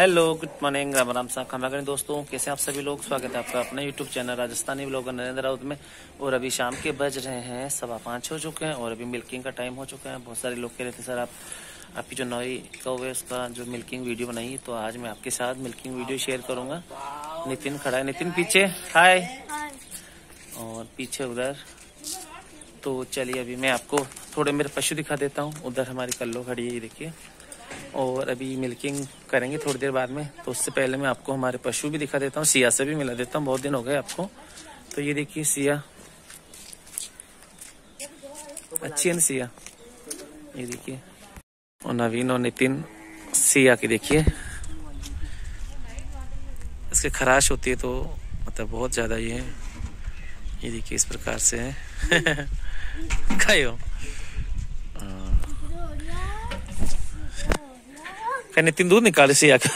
Hello good morning Ram Ram साहब खामा करें दोस्तों? कैसे आप सभी लोग? स्वागत है आपका अपने YouTube channel Rajasthani blogger Narendra Raut में। और अभी शाम के बज रहे हैं, सवा पाँच हो चुके हैं और अभी मिल्किंग का टाइम हो चुका है। बहुत सारे लोग कह रहे थे, सर, आप, आपकी जो नई कौ है, उसका जो मिल्किंग वीडियो बनाई तो आज मैं आपके साथ मिल्किंग वीडियो शेयर करूँगा। नितिन खड़ा है। नितिन, पीछे। हाय और पीछे उधर। तो चलिए, अभी मैं आपको थोड़े मेरे पशु दिखा देता हूँ। उधर हमारी कल्लो खड़ी है, ये देखिए। और अभी मिल्किंग करेंगे थोड़ी देर बाद में तो उससे पहले मैं आपको हमारे पशु भी दिखा देता हूँ, सिया से भी मिला देता हूँ, बहुत दिन हो गए आपको। तो ये देखिए सिया। अच्छी है ना सिया? ये देखिए। और नवीन और नितिन, सिया की देखिए। इसके खराश होती है तो मतलब बहुत ज़्यादा ये ये देखिए इस प्रकार से है। क्या नितिन दूध निकाले सिया का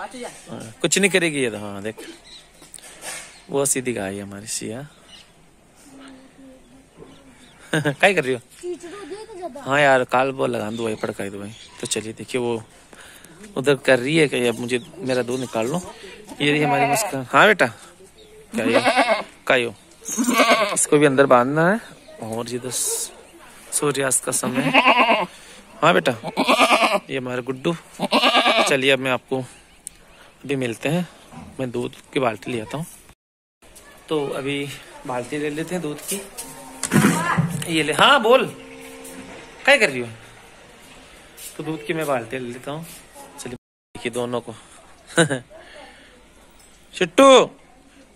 हाँ, कुछ नहीं करेगी ये तो हाँ देख वो सीधी गाय है हमारी सिया क्या कर रही हो हाँ यार काल वो लगा दो भाई पड़काई दो भाई तो चलिए देखिए वो उधर कर रही है कि अब मुझे मेरा दूध निकाल लो ये रही हमारी मुस्कान हाँ बेटा क्या ये यो इसको भी अंदर बांधना है और जी दस सूर्यास्त का समय हाँ। बेटा, ये हमारे गुड्डू। चलिए अब मैं आपको अभी मिलते हैं। मैं दूध की बाल्टी ले आता हूँ। तो अभी बाल्टी ले लेते हैं दूध की। ये ले हाँ बोल। क्या कर रही हो? तो दूध की मैं बाल्टी ले लेता हूँ। चलिए, देखिए दोनों को। चिट्टू,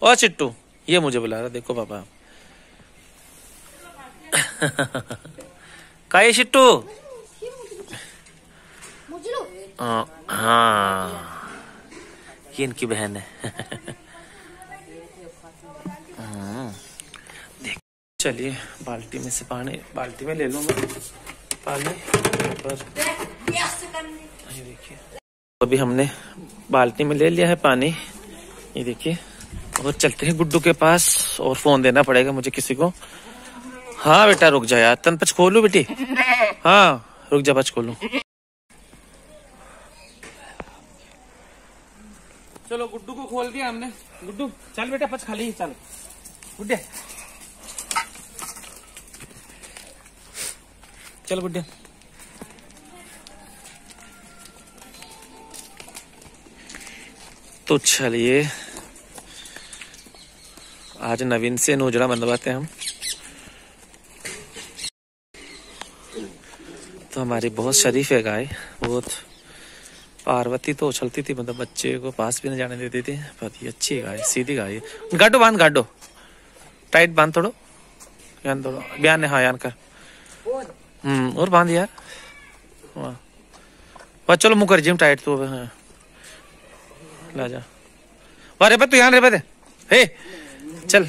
ओ चिट्टू, ये मुझे बुला रहा देखो पापा। काय शिट्टू? हाँ. ये इनकी बहन है। चलिए बाल्टी में से पानी बाल्टी में ले लूँगा पानी पर ये देखिए। अभी हमने बाल्टी में ले लिया है पानी। ये देखिए। और चलते हैं गुड्डू के पास और फ़ोन देना पड़ेगा मुझे किसी को। हाँ बेटा रुक जा यार। तन पच खोलू बेटी? हाँ रुक जा पच खोलू चलो गुड्डू को खोल दिया हमने। गुड्डू चल बेटा पच खाली चल। गुड्डे। चल गुड्डे। तो चलिए आज नवीन से नोजरा बंधवाते हम। तो हमारी बहुत शरीफ है गाय। बहुत पार्वती तो उछलती थी मतलब बच्चे को पास भी नहीं जाने देती थी। बहुत ही अच्छी गाय, सीधी गाय। गाडो बाँध गाडो टाइट बाँध थोड़ो। यान थोड़ो। बयान हाँ यान कर। हम्म और बाँध यार। वाह। वाह, चलो मुकर जिम टाइट तो हाँ। ला जा। वाह, रे तू यहाँ रे बे हे! चल।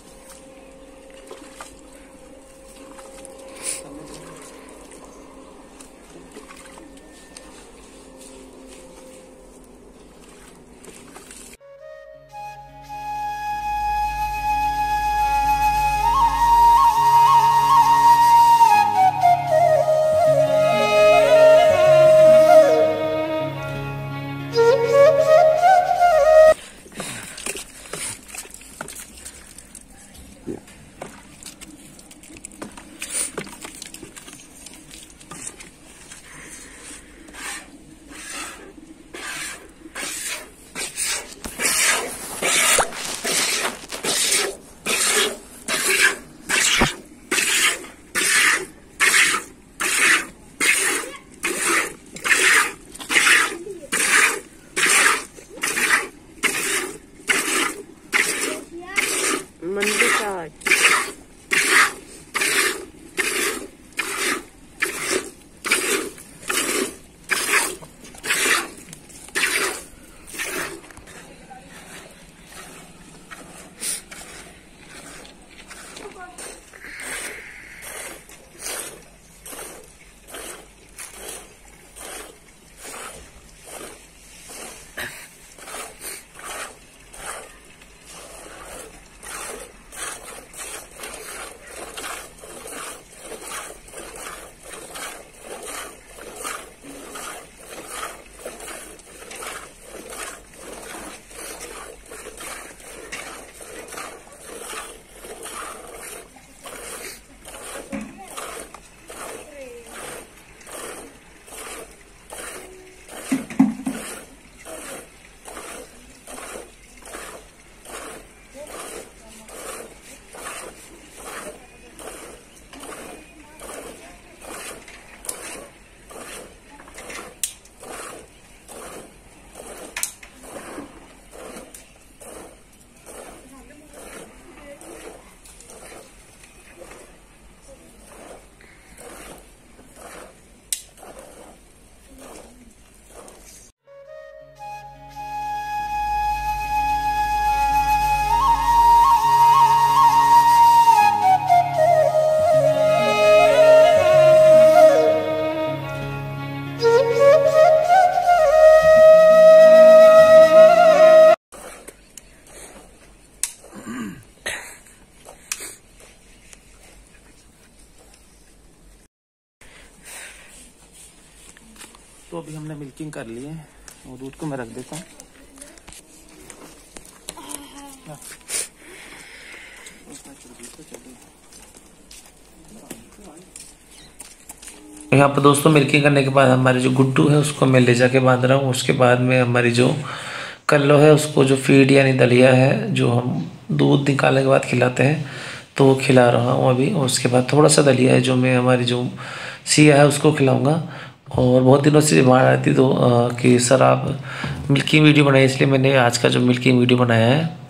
अभी हमने मिल्किंग कर ली है। वो दूध को मैं रख देता हूँ। यहाँ पर दोस्तों मिल्किंग करने के बाद हमारे जो गुड्डू है, उसको मैं ले जाके बाँध रहा हूँ। उसके बाद में हमारी जो कल्लो है, उसको जो फ़ीड यानी दलिया है, जो हम दूध निकालने के बाद खिलाते हैं तो वो खिला रहा हूँ अभी। और उसके बाद थोड़ा सा दलिया है, जो मैं हमारी जो सिया है, उसको खिलाऊँगा। और बहुत दिनों से बाहर आती तो कि सर आप मिल्किंग वीडियो बनाए इसलिए मैंने आज का जो मिल्किंग वीडियो बनाया है